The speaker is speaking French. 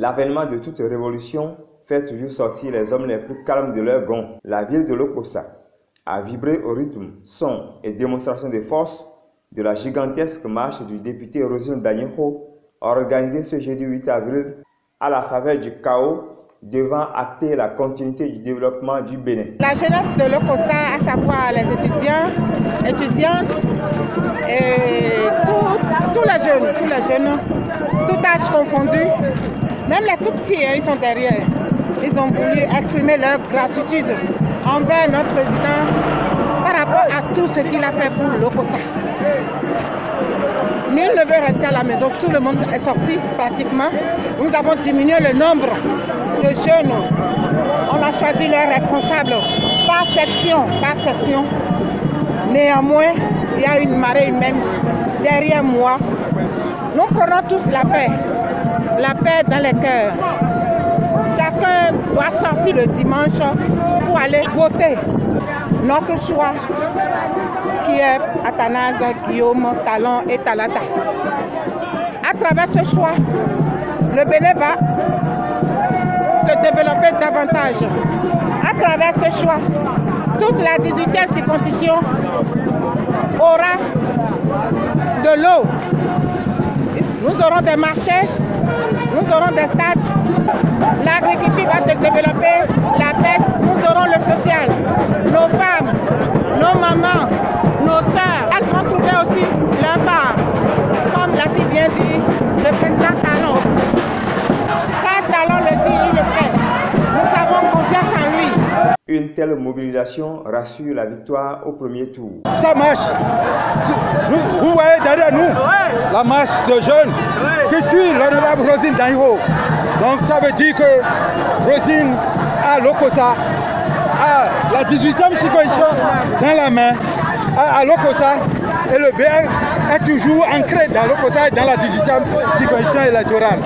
L'avènement de toute révolution fait toujours sortir les hommes les plus calmes de leur gond. La ville de Lokosa a vibré au rythme, son et démonstration de force de la gigantesque marche du député Rosine Daniho organisée ce jeudi 8 avril à la faveur du chaos devant acter la continuité du développement du Bénin. La jeunesse de l'Okosa, à savoir les étudiants, étudiantes et tous les jeunes, tous les jeunes, tout âge confondu, même les tout petits, hein, ils sont derrière. Ils ont voulu exprimer leur gratitude envers notre président par rapport à tout ce qu'il a fait pour l'Okosa. Nul ne veut rester à la maison, tout le monde est sorti pratiquement. Nous avons diminué le nombre de jeunes. On a choisi leurs responsables par section, par section. Néanmoins, il y a une marée humaine derrière moi. Nous prenons tous la paix, la paix dans les cœurs. Chacun doit sortir le dimanche pour aller voter notre choix qui est Athanase, Guillaume, Talon et Talata. À travers ce choix, le Bénin va se développer davantage. À travers ce choix, toute la 18e circonscription aura de l'eau. Nous aurons des marchés, aurons des stades, l'agriculture va se développer, la pêche, nous aurons le social, nos femmes, nos mamans, nos sœurs, elles vont trouver aussi leur part. Comme l'a si bien dit le président Talon. Quand Talon le dit, il le fait. Nous avons confiance en lui. Une telle mobilisation rassure la victoire au premier tour. Ça marche. Vous, voyez derrière nous la masse de jeunes qui suit l'honorable Rosine Danho. Donc ça veut dire que Rosine a l'Okosa, a la 18e circonscription dans la main, à, l'Okosa, et le BR est toujours ancré dans l'Okosa et dans la 18e circonscription électorale.